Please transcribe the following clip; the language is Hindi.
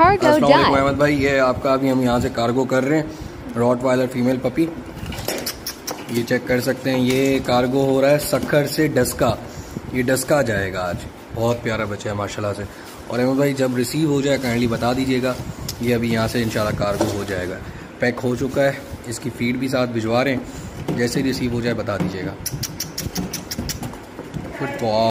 Cargo done. अहमद भाई ये आपका अभी हम यहाँ से कार्गो कर रहे हैं। रॉट वायलर फीमेल पपी ये चेक कर सकते हैं। ये कार्गो हो रहा है सखर से डस्का। ये डस्का जाएगा आज। बहुत प्यारा बच्चा है माशाल्लाह से। और अहमद भाई जब रिसीव हो जाए काइंडली बता दीजिएगा। ये अभी यहाँ से इंशाल्लाह कार्गो हो जाएगा। पैक हो चुका है। इसकी फ़ीड भी साथ भिजवा रहे हैं। जैसे रिसीव हो जाए बता दीजिएगा। गुड